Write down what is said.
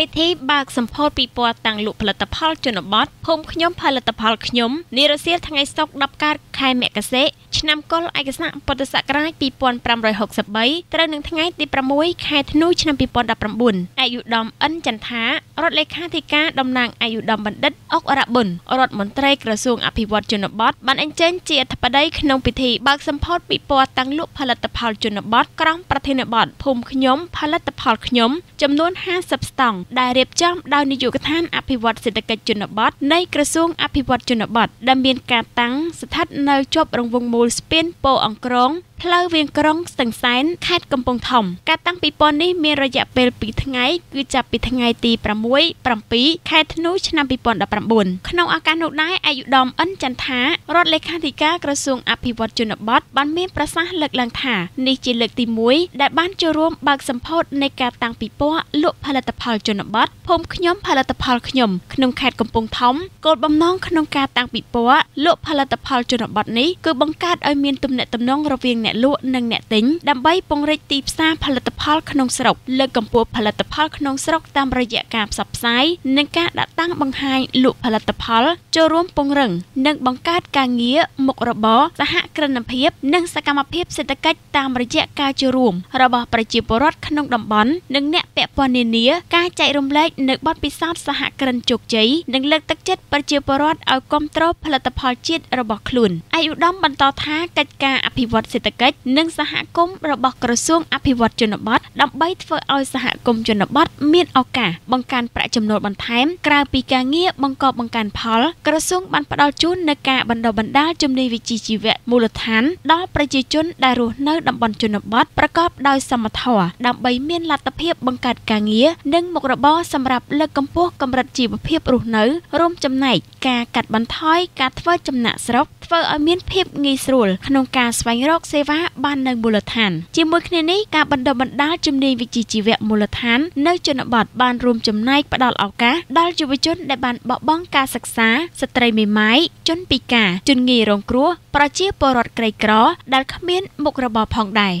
ពិធីបើកសម្ពោធពិព័រណ៍តាំងលក់ផលិតផលជនបទភូមិខ្ញុំផលិតផលខ្ញុំនារសៀលថ្ងៃសុក្រ10កើតខែមករា ឆ្នាំកុលឯកស័កពុទ្ធសករាជ2563ត្រូវនឹងថ្ងៃទី6ខែធ្នូឆ្នាំ2019អាយុដំអិនចន្ទថារដ្ឋលេខាធិការតំណាងអាយុដំបណ្ឌិតអុករបុនរដ្ឋមន្ត្រីក្រសួងអភិវឌ្ឍជនបទបានអញ្ជើញជាអធិបតីក្នុងពិធីបើកសម្ពោធពិព័រណ៍តាំងលក់ផលិតផលជនបទក្រុងប្រធានបទភូមិខ្ញុំផលិតផលខ្ញុំចំនួន50ស្តង់ដែលរៀបចំដោយនាយកដ្ឋានអភិវឌ្ឍសេដ្ឋកិច្ចជនបទនៃក្រសួងអភិវឌ្ឍជនបទដែលមានការតាំងស្ថិតនៅជាប់រង្វង់មូលស្ពានពោអង្ក្រងផ្លូវវៀងក្រុងស្ទឹងសែនខេត្តកំពង់ធំការតាំងពិព័រណ៍នេះមានរយៈពេល2ថ្ងៃគឺចាប់ពីថ្ងៃទី6 7ខែធ្នូឆ្នាំ2019ក្នុងឱកាសនោះដែរអាយុដំអិនចន្ទថារដ្ឋលេខាធិការក្រសួងអភិវឌ្ឍជនបទបានមានប្រសាសន៍លើកឡើងថានេះជាលើកទី1ដែលបានចូលរួមបើកសម្ពោធនៃការតាំងពិព័រណ៍លក់ផលិតផលជនបទភូមិខ្ញុំផលិតផលខ្ញុំក្នុងខេត្តកំពង់ធំគោលបំណងក្នុងការតាំងពិព័រណ៍លក់ផលិតផលជនបទនេះគឺបង្កើតឲ្យមានទំនាក់ទំនងរវាងអ្នកលក់និងអ្នកទិញដើម្បីពង្រីកទីផ្សារផលិតផលក្នុងស្រុកលើកកម្ពស់ផលិតផលក្នុងស្រុកតាមរយៈការផ្សព្វផ្សាយនិងការដាក់តាំងបង្ហាញលក់ផលិតផលចូលរួមពង្រឹងនិងបង្កើតការងារមុខរបរសហគ្រិនភាពនិងសកម្មភាពសេដ្ឋកិច្ចតាមរយៈការចូលរួមរបស់ប្រជាពលរដ្ឋក្នុងតំបន់និងអ្នកពាក់ព័ន្ធនានាការចែករំលែកនៅបទពិសោធន៍សហគ្រិនជោគជ័យនិងលើកទឹកចិត្តប្រជាពលរដ្ឋឲ្យគ្រប់គ្រងផលិតផលជាតិរបស់ខ្លួនអាយុដំបន្តថាកិច្ចការអភិវឌ្ឍសេដ្ឋកិច្ចនិងសហគមន៍របស់ក្រសួងអភិវឌ្ឍជនបទដើម្បីធ្វើឲ្យសហគមន៍ជនបទមានឱកាសបង្កើនប្រាក់ចំណូលបន្ថែមក្រៅពីការងារបង្កបង្កើនផល ក្រសួងបានផ្ដល់ជូននូវការបណ្ដុះបណ្ដាលជំនាញវិជ្ជាជីវៈមូលដ្ឋានដល់ប្រជាជនដែលរស់នៅតំបន់ជនបទប្រកបដោយសមធម៌ដើម្បីមានលទ្ធភាពបង្កើតការងារនិងមុខរបរសម្រាប់លើកកម្ពស់កម្រិតជីវភាពរស់នៅ រួមចំណែកការកាត់បន្ថយការធ្វើចំណាក់ស្រុក ធ្វើឲ្យមានភាពងាយស្រួលក្នុងការស្វែងរកសេវាបាននៅមូលដ្ឋានជាមួយគ្នានេះការបណ្ដុះបណ្ដាលជំនាញវិជ្ជាជីវៈមូលដ្ឋាននៅជនបទបានរួមចំណែកផ្ដល់ឱកាសដល់យុវជនដែលបានបោះបង់ការសិក្សាស្ត្រីមេម៉ាយជនពិការជនងាយរងគ្រោះប្រជាពលរដ្ឋក្រីក្រដែលគ្មានមុខរបរផងដែរ